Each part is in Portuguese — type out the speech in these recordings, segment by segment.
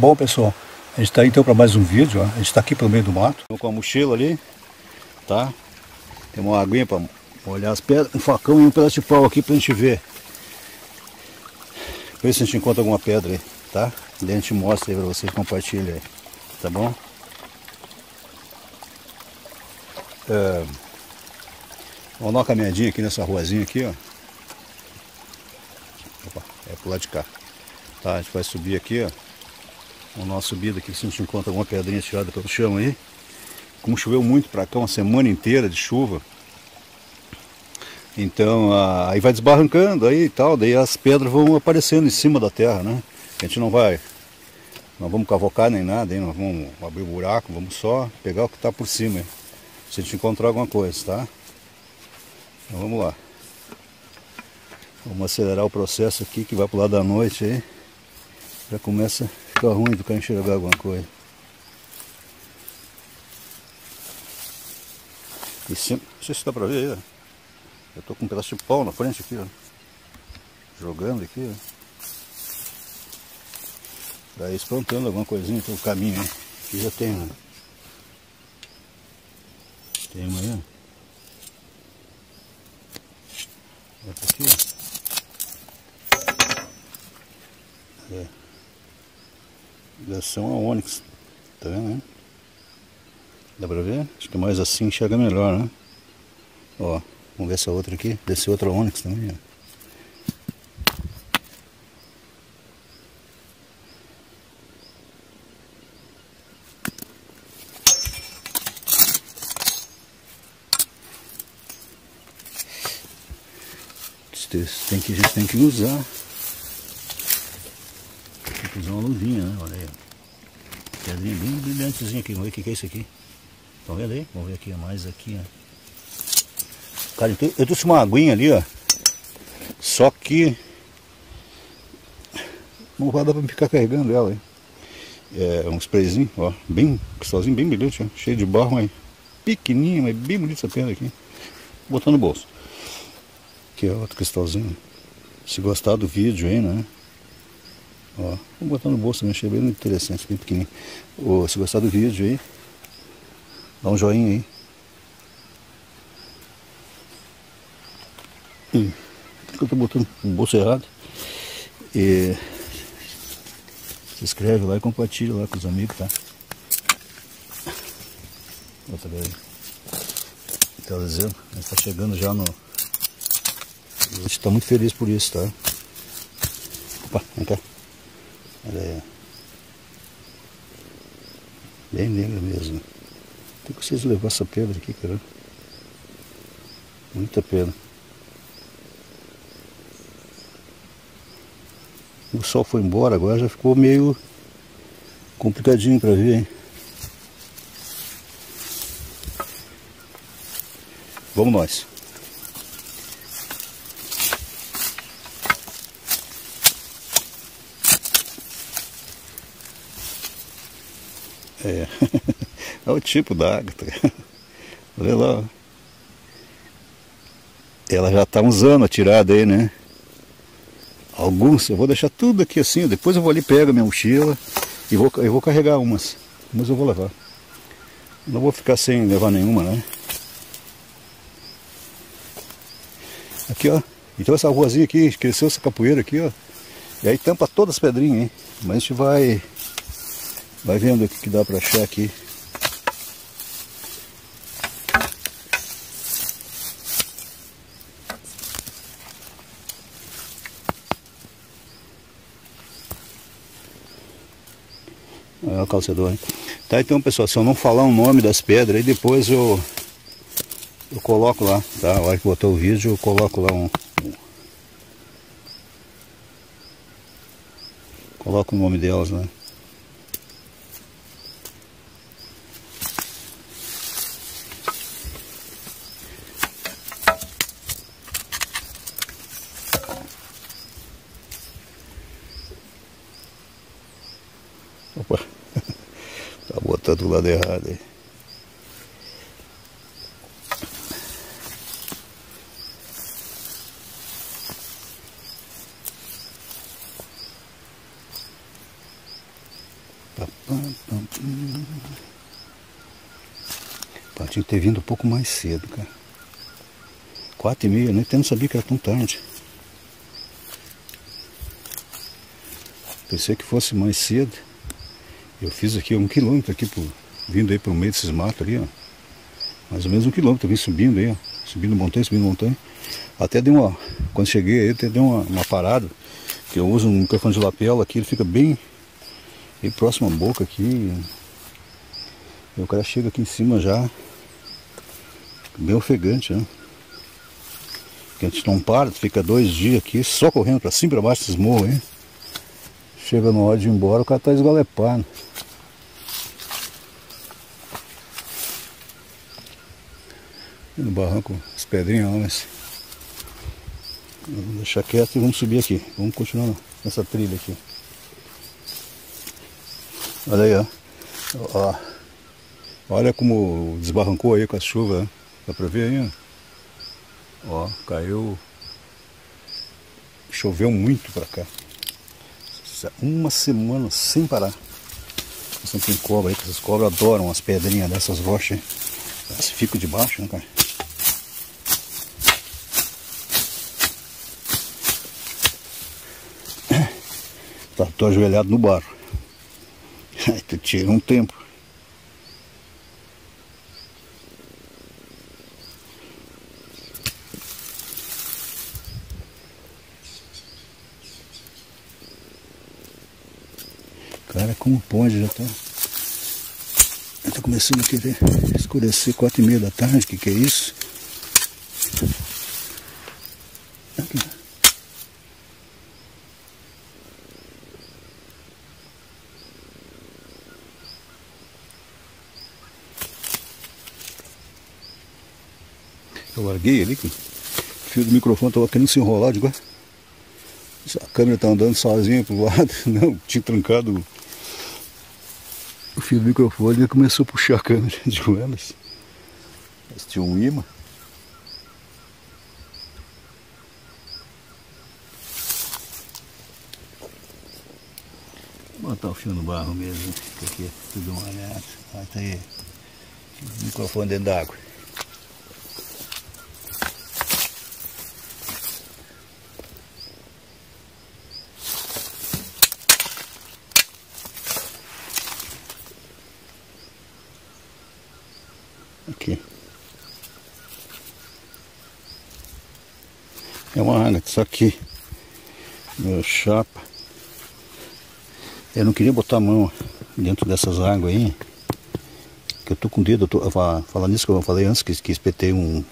Bom pessoal, a gente está então para mais um vídeo, ó. a gente está aqui pelo meio do mato. Com a mochila ali, tá? Tem uma aguinha para molhar as pedras, um facão e um pedaço de pau aqui para a gente ver. Ver se a gente encontra alguma pedra aí, tá? Daí a gente mostra aí para vocês, compartilha aí, tá bom? É, vamos dar uma caminhadinha aqui nessa ruazinha aqui, ó. Opa, é pro lado de cá. Tá, a gente vai subir aqui, ó. Dar uma subida aqui, se a gente encontra alguma pedrinha tirada pelo chão aí. Como choveu muito pra cá, uma semana inteira de chuva. Então, aí vai desbarrancando aí e tal, daí as pedras vão aparecendo em cima da terra, né? A gente não vai, não vamos cavocar nem nada, hein? nós vamos abrir o buraco, vamos só pegar o que está por cima, hein? se a gente encontrar alguma coisa, tá? Então vamos lá. Vamos acelerar o processo aqui que vai pro lado da noite aí. Já começa a ficar ruim do cara enxergar alguma coisa. E sim, não sei se dá pra ver aí, ó. Eu tô com um pedaço de pau na frente aqui, ó. Jogando aqui, ó. Daí espantando alguma coisinha pelo caminho, hein. Aqui já tem, ó. Tem uma aí, ó. Outra aqui, ó. É. Ligação a Onix. Tá vendo, né? Dá pra ver? Acho que mais assim enxerga melhor, né? Ó, vamos ver essa outra aqui. Desse outro Onix também, ó. tem que, a gente tem que usar. Uma luvinha, né? Olha aí. Pedrinha bem brilhantezinha aqui. Vamos ver o que, é isso aqui. Estão vendo aí? Vamos ver aqui mais aqui, ó. Cara, eu trouxe uma aguinha ali, ó. Só que não vai dar pra ficar carregando ela, hein? É um sprayzinho, ó, bem cristalzinho, bem brilhante, ó, cheio de barro, mas pequenininho, mas bem bonito essa pedra aqui. Vou botar no bolso. Aqui ó, outro cristalzinho. Se gostar do vídeo aí, né? Ó, vou botar no bolso, me achei bem interessante, bem pequenininho. Ô, se gostar do vídeo aí, dá um joinha aí. Ih, eu tô botando no bolso errado. E se inscreve lá e compartilha lá com os amigos, tá? Outra vez. Tá dizendo, está chegando já no a gente está muito feliz por isso, tá? Opa, vem cá. Olha aí. Bem negra mesmo. Tem que vocês levar essa pedra aqui, cara. Muita pedra. O sol foi embora, agora já ficou meio complicadinho para ver, hein? Vamos nós. É. é o tipo da ágata. Olha lá. Ela já está uns anos atirada aí, né? Alguns, eu vou deixar tudo aqui assim, depois eu vou ali, pego minha mochila e vou, eu vou carregar umas. Mas eu vou levar. Não vou ficar sem levar nenhuma, né? Aqui, ó. Então essa ruazinha aqui, cresceu essa capoeira aqui, ó. E aí tampa todas as pedrinhas, hein? Mas a gente vai Vai vendo o que, dá para achar aqui. É o calcedor, hein? Tá, então pessoal, se eu não falar o nome das pedras, aí depois eu eu coloco lá, tá? A hora que botar o vídeo, eu coloco lá um, um coloco o nome delas, né? outro lado errado aí. Pá, tinha que ter vindo um pouco mais cedo, cara. Quatro e meia, nem até não sabia que era tão tarde. Pensei que fosse mais cedo. Eu fiz aqui um quilômetro aqui, por, vindo aí pro meio desses matos ali, ó. Mais ou menos um quilômetro, vim subindo aí, ó. Subindo montanha, subindo montanha. Até dei uma. Quando cheguei aí, até dei uma, uma parada. Que eu uso um microfone de lapela aqui, ele fica bem, bem próximo à boca aqui. E o cara chega aqui em cima já. Bem ofegante, né? Que a gente não para, fica dois dias aqui só correndo pra cima e pra baixo desses morros, hein? Chega na hora de ir embora, o cara tá esgalepado. E no barranco, as pedrinhas mas. Vamos deixar quieto e vamos subir aqui. Vamos continuar nessa trilha aqui. Olha aí, ó. ó. Olha como desbarrancou aí com a chuva. Né? Dá pra ver aí, ó. Ó, caiu. Choveu muito pra cá. Uma semana sem parar. Você tem cobra aí, que essas cobras adoram as pedrinhas dessas rochas. Elas ficam debaixo, né, cara? Tá, tô ajoelhado no barro. Aí tu tira um tempo. Cara, como pode, já tá. Já tá começando a querer escurecer quatro e meia da tarde, que que é isso? Aqui. Eu larguei ali, que o fio do microfone estava querendo se enrolar, digo, a câmera está andando sozinha pro lado, não, tinha trancado o fio do microfone e começou a puxar a câmera de elas. Mas tinha um imã. Vou botar o fio no barro mesmo, porque é tudo molhado. Olha, tá aí. O microfone dentro d'água. Aqui. É uma água, só que meu chapa. Eu não queria botar a mão dentro dessas águas aí. Que eu tô com o dedo, eu tô, falando nisso que eu falei antes, que, que espetei um,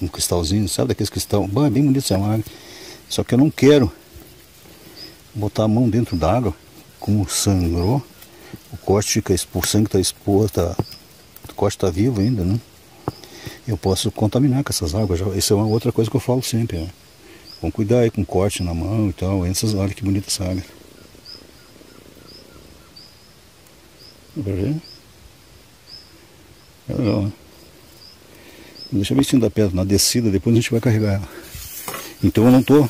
um cristalzinho, sabe daqueles cristal? Bom, é bem bonito essa água. Só que eu não quero botar a mão dentro d'água, como sangrou, o corte fica exposto, o sangue está exposto, tá, o corte está vivo ainda, né? Eu posso contaminar com essas águas. Isso é uma outra coisa que eu falo sempre. Né? Vamos cuidar aí com corte na mão e tal. Essas, olha que bonita essa água. Dá ver? É legal, né? Deixa bem em cima da pedra, na descida, depois a gente vai carregar ela. Então eu não tô,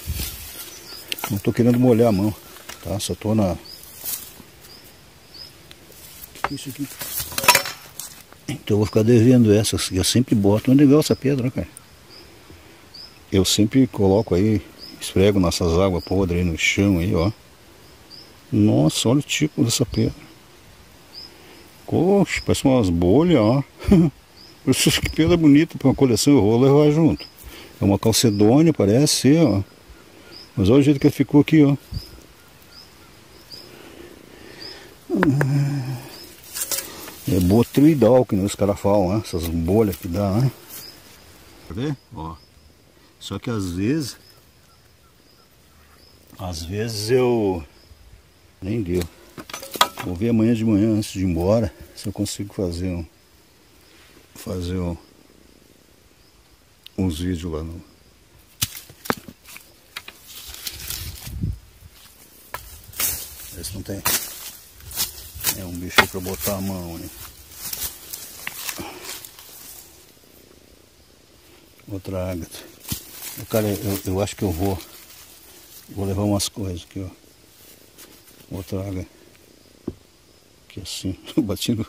não tô querendo molhar a mão, tá? Só tô na... É isso aqui? Então eu vou ficar devendo essas. Eu sempre boto. É legal essa pedra, cara. Eu sempre coloco aí, esfrego nessas águas podres aí no chão aí, ó. Nossa, olha o tipo dessa pedra. Poxa, parece umas bolhas, ó. que pedra bonita para uma coleção, eu vou levar junto. É uma calcedônia, parece ó. Mas olha o jeito que ela ficou aqui, ó. É botroidal, que os caras falam, né? Essas bolhas que dá, né? Quer ver? Ó. Só que às vezes... Às vezes eu... Nem deu. Vou ver amanhã de manhã, antes de ir embora, se eu consigo fazer um... Fazer um... Uns vídeos lá no... Vê se não tem... É um bicho para botar a mão, né? Outra ágata. Cara, eu, eu acho que eu vou. Vou levar umas coisas aqui, ó. Outra ágata. Aqui assim. Eu bati, no,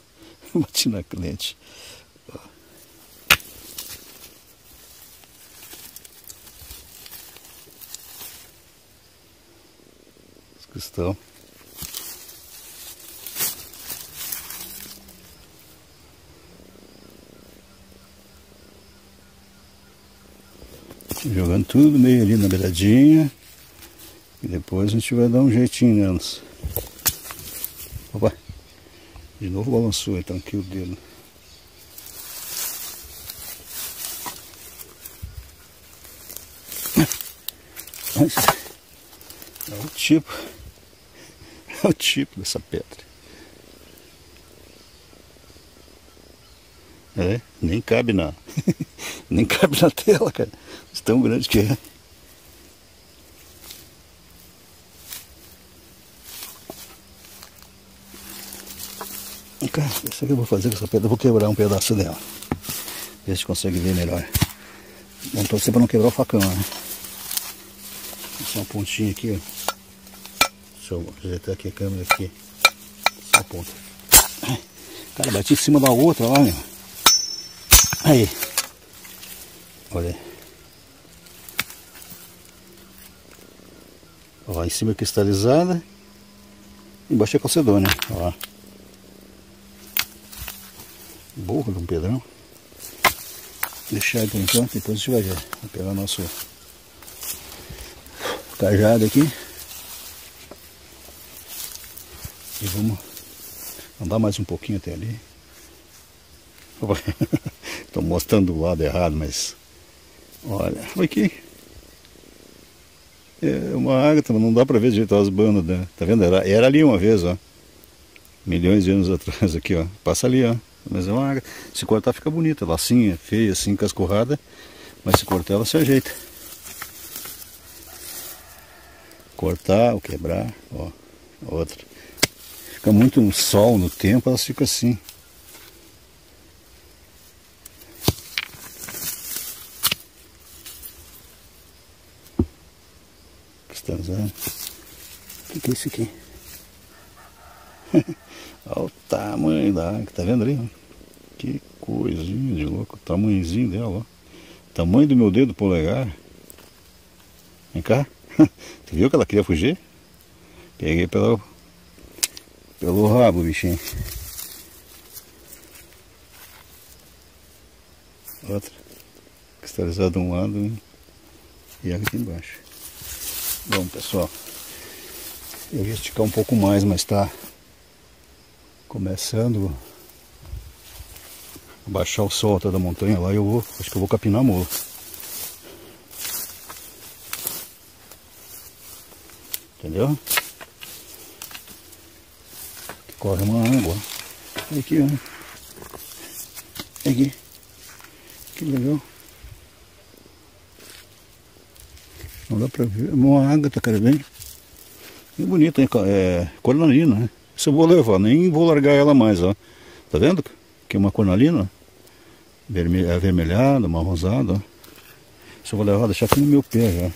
eu bati na cliente. Esses que estão. Jogando tudo meio ali na beiradinha. E depois a gente vai dar um jeitinho nelas. Opa! De novo balançou então aqui o dedo. É o tipo. É o tipo dessa pedra. É, nem cabe na. nem cabe na tela, cara. Tão grande que é. Cara, isso que eu vou fazer com essa pedra, vou quebrar um pedaço dela. Ver se consegue ver melhor. Vamos torcer para não quebrar o facão, né? Só uma pontinha aqui, ó. Deixa eu ajeitar aqui a câmera aqui. Só a ponta. Cara, bati em cima da outra lá, meu. Aí. Olha aí. Ó, em cima cristalizada. Embaixo é calcedônia, ó. Burro de um pedrão. Deixar aqui enquanto, depois a gente vai ver. Vou pegar nosso cajado aqui. E vamos andar mais um pouquinho até ali. Estou mostrando o lado errado, mas olha, aqui. É uma ágata, mas não dá para ver direito as bandas, né? Tá vendo? Era, era ali uma vez, ó. Milhões de anos atrás aqui, ó. Passa ali, ó. Mas é uma ágata. Se cortar fica bonita, lacinha, feia, assim, cascorrada. Mas se cortar ela se ajeita. Cortar ou quebrar, ó. Outra. Fica muito sol, no tempo, elas ficam assim. Cristalizando. O que, que é isso aqui? Olha o tamanho da água, tá vendo ali? Que coisinha de louco, o tamanhozinho dela, ó. Tamanho do meu dedo polegar. Vem cá. tu viu que ela queria fugir? Peguei pelo, pelo rabo, bichinho. Outra. Cristalizada de um lado e água aqui embaixo. Bom, pessoal. Eu ia esticar um pouco mais, mas tá começando a baixar o sol da montanha lá, eu vou, acho que eu vou capinar a mola. Entendeu? Corre uma água. Aqui, ó. Aqui. Que legal. Não dá pra ver. Uma água, tá cara bem. Que bonita, hein? É cornalina, né? Isso eu vou levar, nem vou largar ela mais, ó. Tá vendo? Que é uma cornalina. Vermelha, avermelhada, marronzada, ó. Isso eu vou levar, deixar aqui no meu pé já.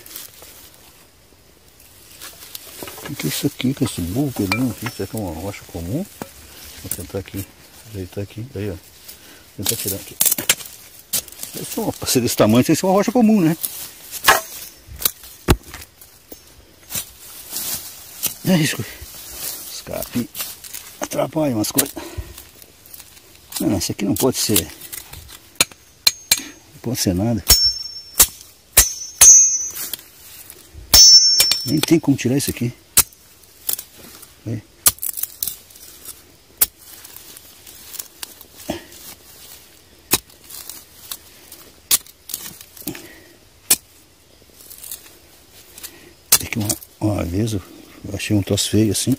O que é isso aqui, com esse burro não aqui? Isso aqui é uma rocha comum. Vou tentar aqui, ajeitar aqui. Aí, ó. Tentar tirar aqui. Esse é uma, desse tamanho, que ser uma rocha comum, né? É isso escape atrapalha umas coisas. Não, isso aqui não pode ser. Não pode ser nada. Nem tem como tirar isso aqui. Que uma, uma vez eu achei um troço feio assim.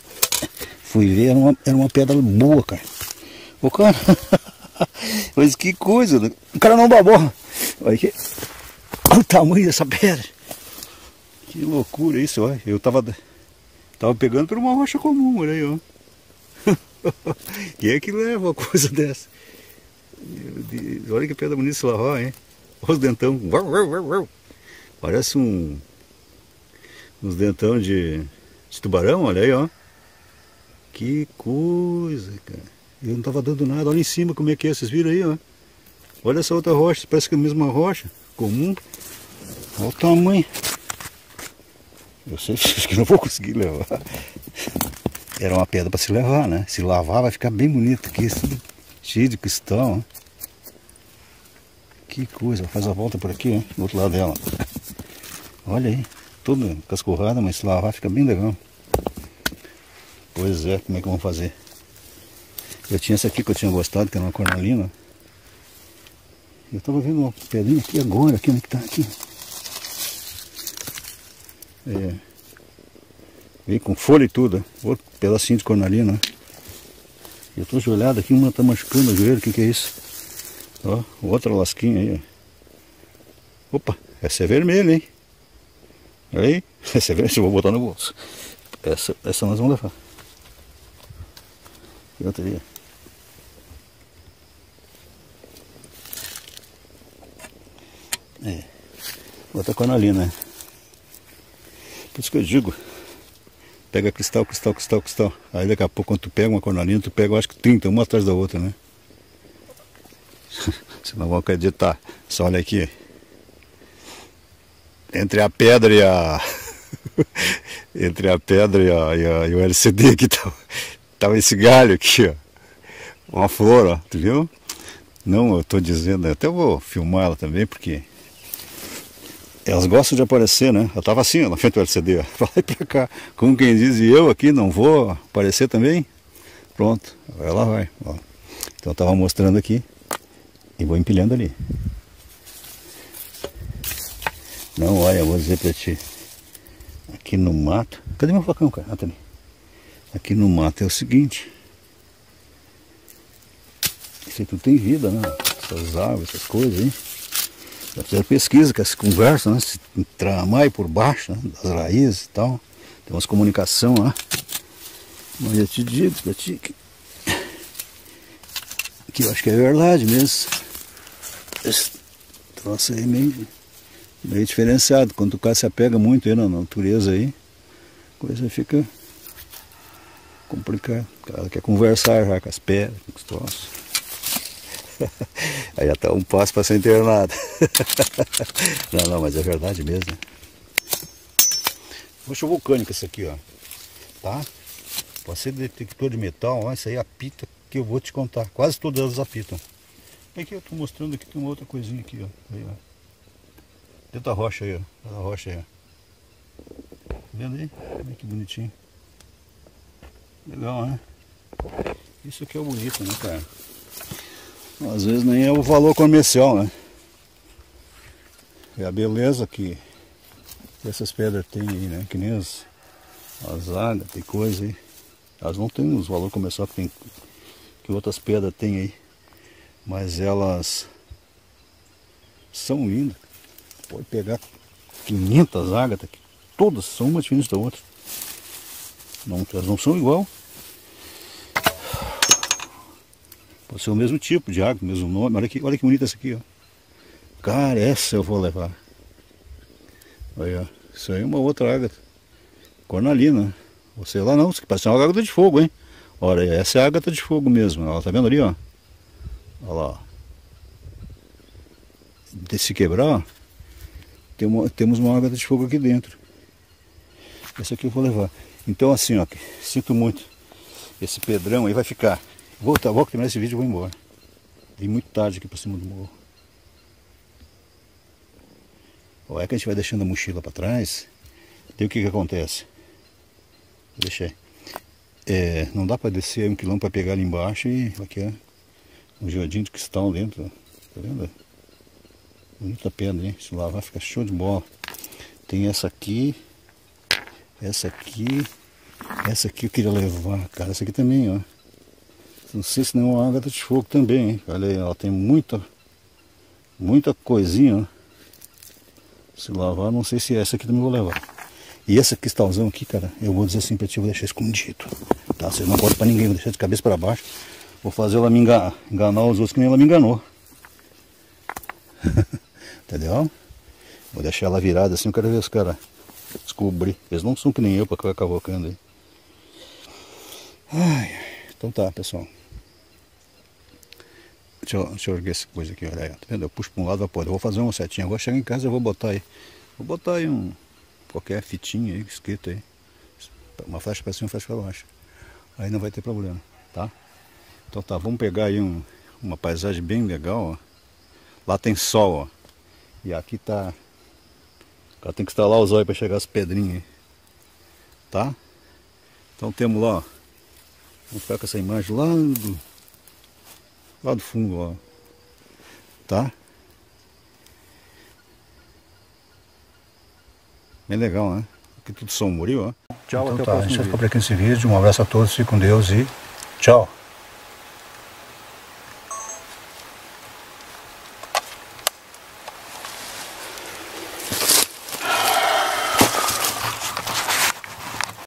Fui ver, era uma, era uma pedra boa, cara. O cara. Mas que coisa, né? o cara não babou. Olha, aqui. olha o tamanho dessa pedra. Que loucura isso, olha. Eu tava, tava pegando por uma rocha comum, olha aí, ó. Quem é que leva uma coisa dessa? Olha que pedra bonita esse larró, hein? Olha os dentão. Parece um. Uns dentão de, de tubarão, olha aí, ó. Que coisa, cara. Eu não tava dando nada. Olha em cima como é que é. Vocês viram aí, ó. Olha essa outra rocha. Parece que é a mesma rocha. Comum. Olha o tamanho. Eu sei que não vou conseguir levar. Era uma pedra para se levar, né? Se lavar vai ficar bem bonito aqui, assim, cheio de cristal. Né? Que coisa, faz a volta por aqui, do outro lado dela. Olha aí, tudo cascorrada, mas se lavar fica bem legal. Pois é, como é que vamos fazer? Eu tinha essa aqui que eu tinha gostado, que era uma cornalina. Eu tava vendo uma pedrinha aqui agora, aqui onde que tá aqui. É. Vem com folha e tudo. Outro pedacinho de cornalina. Eu tô olhado aqui, uma tá machucando o joelho, o que que é isso? Ó, outra lasquinha aí. Opa, essa é vermelha, hein? Aí, é vermelha, eu vou botar no bolso. Essa, essa nós vamos levar. E outra ali, É, outra cornalina, né? Por isso que eu digo, pega cristal, cristal, cristal, cristal. Aí daqui a pouco quando tu pega uma cornalina, tu pega eu acho que 30, uma atrás da outra, né? Você não vai acreditar. Só olha aqui. Entre a pedra e a. Entre a pedra e, a, e, a, e o LCD aqui tava, tava esse galho aqui, ó. Uma flor, ó. Tu viu? Não, eu tô dizendo, eu até vou filmar ela também, porque elas gostam de aparecer, né? Eu tava assim, ó, na frente do LCD, ó, pra lá e pra cá. Como quem diz, e eu aqui não vou aparecer também? Pronto, ela vai. Ó. Então eu tava mostrando aqui e vou empilhando ali. Não, olha, eu vou dizer pra ti. Aqui no mato. Cadê meu facão, cara? Ah, tá. Aqui no mato é o seguinte. Isso aí tudo tem vida, né? Essas árvores, essas coisas aí. Já fizeram pesquisa, que se conversa, né? Se tramar por baixo, né? das raízes e tal. Tem umas comunicação lá. Mas eu te digo pra ti que, que eu acho que é verdade mesmo. Esse troço aí meio, meio diferenciado. Quando o cara se apega muito aí na natureza aí, a coisa fica complicada. O cara quer conversar já com as pedras, com os troços. Aí até um passo para ser internado. não, não, mas é verdade mesmo. Né? Rocha vulcânica isso aqui, ó. Tá? Pode ser detector de metal, ó. Isso aí apita que eu vou te contar. Quase todas elas apitam. Aqui eu tô mostrando aqui, tem uma outra coisinha aqui, ó. Aí, ó. Dentro da rocha aí, ó. Da rocha aí, ó. Tá vendo aí? Olha que bonitinho. Legal, né? Isso aqui é bonito, né, cara? Às vezes nem é o valor comercial, né? É a beleza que essas pedras têm aí, né? Que nem as, as águas, tem coisa aí. Elas não têm os valor comercial que, tem, que outras pedras têm aí. Mas elas são lindas. Pode pegar 500 ágatas, todas são uma diferente da outra. Não, elas não são igual. Pode ser o mesmo tipo de água, o mesmo nome. Olha que, olha que bonita essa aqui, ó. Cara, essa eu vou levar. Olha, isso aí é uma outra ágata. Cornalina. Ou sei lá não, isso aqui parece uma ágata de fogo, hein? Olha, essa é a ágata de fogo mesmo. Ela tá vendo ali, ó? Olha lá. Se quebrar, tem uma, temos uma ágata de fogo aqui dentro. Essa aqui eu vou levar. Então assim, ó, sinto muito. Esse pedrão aí vai ficar Vou, tá, vou terminar esse vídeo e vou embora. Vim muito tarde aqui para cima do morro. Olha que a gente vai deixando a mochila para trás. Tem o que que acontece? Deixei. É, não dá para descer um quilômetro para pegar ali embaixo e aqui é um jardim de cristal dentro. Tá vendo? Bonita pedra, hein? Se lavar fica show de bola. Tem essa aqui. Essa aqui. Essa aqui eu queria levar, cara. Essa aqui também, ó. Não sei se não é uma ágata de fogo também, hein? Olha aí, ela tem muita, muita coisinha, ó. Se lavar, não sei se é essa aqui também vou levar. E esse cristalzão aqui, cara, eu vou dizer assim pra ti, vou deixar escondido. Tá? Você não pode pra ninguém, vou deixar de cabeça para baixo. Vou fazer ela me enganar, enganar os outros que nem ela me enganou. Entendeu? Vou deixar ela virada assim, eu quero ver os caras descobrir. Eles não são que nem eu pra ficar cavocando aí. Ai, então tá, pessoal. Deixa eu, deixa eu erguer essa coisa aqui, olha aí, tá vendo? Eu puxo para um lado, vapor. Eu vou fazer uma setinha. Agora chegar em casa eu vou botar aí. Vou botar aí um qualquer fitinha aí, escrito aí. Uma flecha para cima, uma flecha para baixo. Aí não vai ter problema, tá? Então tá, vamos pegar aí um, uma paisagem bem legal, ó. Lá tem sol, ó. E aqui tá... O cara tem que instalar os olhos para chegar as pedrinhas. Tá? Então temos lá, ó. Vamos ficar com essa imagem lá do, lá do fundo, ó. Tá? Bem legal, né? Aqui tudo sombrio, ó. Tchau, então até tá, o próximo a gente vai ficar por aqui nesse vídeo. Um abraço a todos, fique com Deus e tchau.